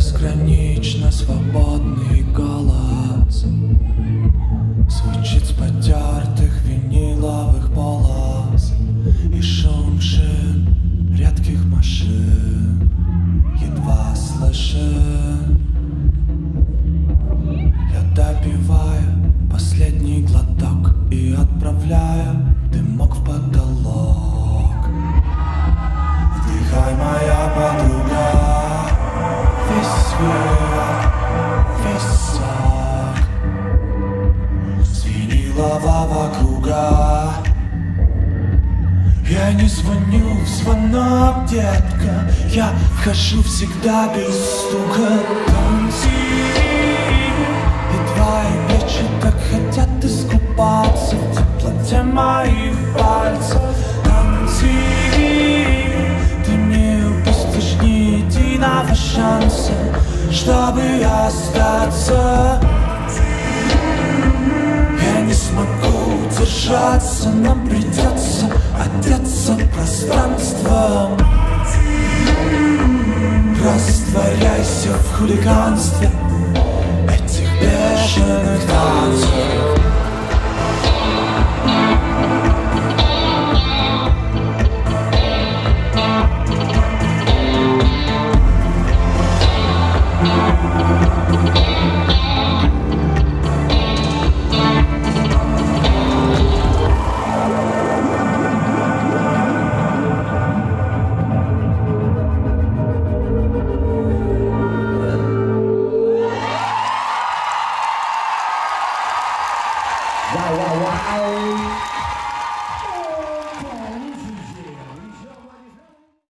Безгранично свободный голос. Звучит с потертых виниловых полос. И шум шин редких машин. Едва слышен. Я допиваю последний глоток И отправляю Я не звоню в звонок, детка. Я вхожу всегда без стука. Танцуй, и твои плечи так хотят искупаться В теплоте моих пальцев. Танцуй, ты не упустишь ни единого шанса Чтобы остаться. Я не смогу удержаться, нам придется пространством Растворяйся в хулиганстве этих бешеных танцев Wow, wow,